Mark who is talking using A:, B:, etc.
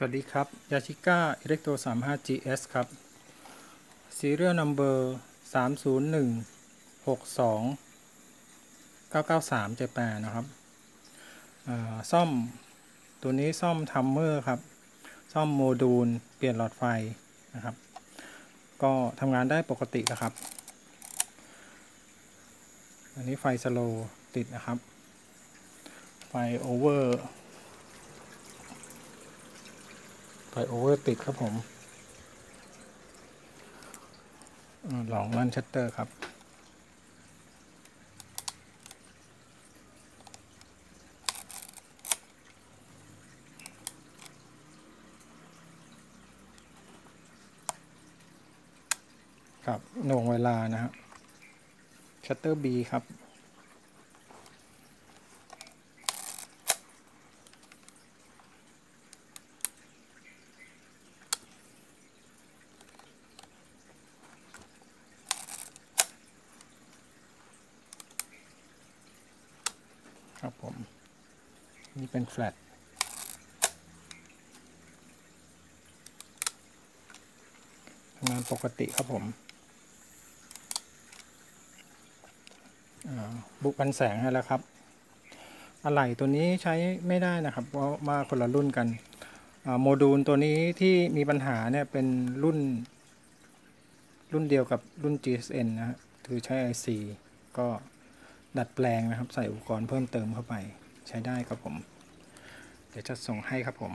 A: สวัสดีครับ Yashica Electro 35 GS ครับ Serial Number 301 62 993 Japan นะครับ ซ่อมตัวนี้ซ่อม timer ครับ ซ่อมโมดูล เปลี่ยนหลอดไฟนะครับ ก็ทำงานได้ปกตินะครับ อันนี้ไฟ slowติดนะครับ ไฟโอเวอร์ ไฟโอเวอร์ติดครับผมลองลั่นชัตเตอร์ครับ ครับหน่วงเวลานะครับชัตเตอร์ B ครับ ครับผม นี่เป็นแฟลตทำงานปกติครับผมบุกกันแสงให้แล้วครับ อะไหล่ตัวนี้ใช้ไม่ได้นะครับ เพราะมาคนละรุ่นกันโมดูลตัวนี้ที่มีปัญหาเนี่ยเป็นรุ่น รุ่นเดียวกับรุ่น GSN นะฮะคือใช้ IC ก็ ดัดแปลงนะครับ ใส่อุปกรณ์เพิ่มเติมเข้าไป ใช้ได้ครับผม เดี๋ยวจะส่งให้ครับผม